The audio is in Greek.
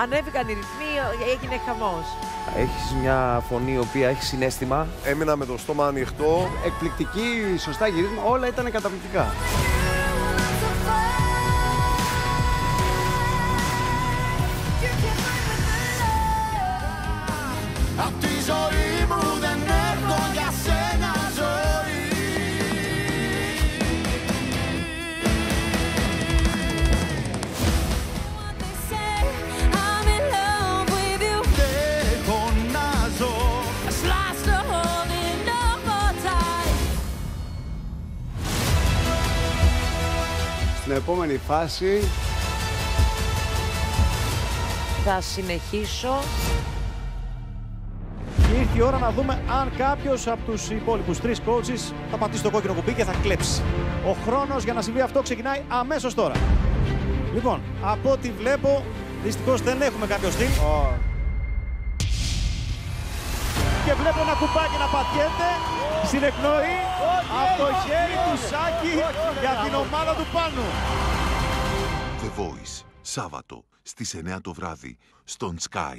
Ανέβηκαν οι ρυθμοί, έγινε χαμός. Έχεις μια φωνή η οποία έχει συνέστημα. Έμεινα με το στόμα ανοιχτό. Εκπληκτική, σωστά γυρίσμα, όλα ήταν καταπληκτικά. Απ' τη Στην επόμενη φάση Θα συνεχίσω. Και ήρθε η ώρα να δούμε αν κάποιος από τους υπόλοιπους τρεις coaches θα πατήσει το κόκκινο κουμπί και θα κλέψει. Ο χρόνος για να συμβεί αυτό ξεκινάει αμέσως τώρα. Λοιπόν, από ό,τι βλέπω, δυστυχώς δεν έχουμε κάποιο στυλ. Και βλέπω ένα κουμπάκι να πατιέται στην εκπνοή από το χέρι του Σάκη για την ομάδα του Πάνου. The Voice, Σάββατο στις 9 το βράδυ, στον Sky.